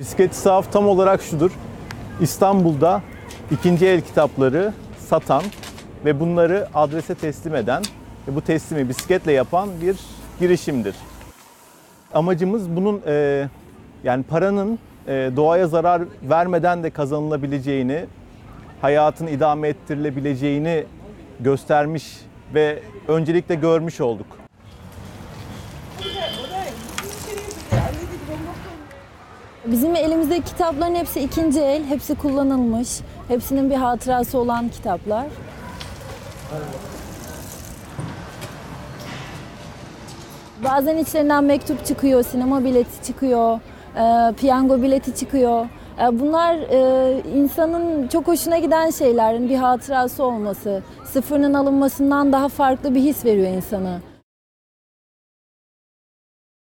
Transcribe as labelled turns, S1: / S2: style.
S1: Bisiklet sahaf tam olarak şudur. İstanbul'da ikinci el kitapları satan ve bunları adrese teslim eden ve bu teslimi bisikletle yapan bir girişimdir. Amacımız bunun e, yani paranın e, doğaya zarar vermeden de kazanılabileceğini, hayatın idame ettirilebileceğini göstermiş ve öncelikle görmüş olduk.
S2: Bizim elimizdeki kitapların hepsi ikinci el, hepsi kullanılmış. Hepsinin bir hatırası olan kitaplar. Bazen içlerinden mektup çıkıyor, sinema bileti çıkıyor, e, piyango bileti çıkıyor. E, bunlar e, insanın çok hoşuna giden şeylerin bir hatırası olması, sıfırının alınmasından daha farklı bir his veriyor insana.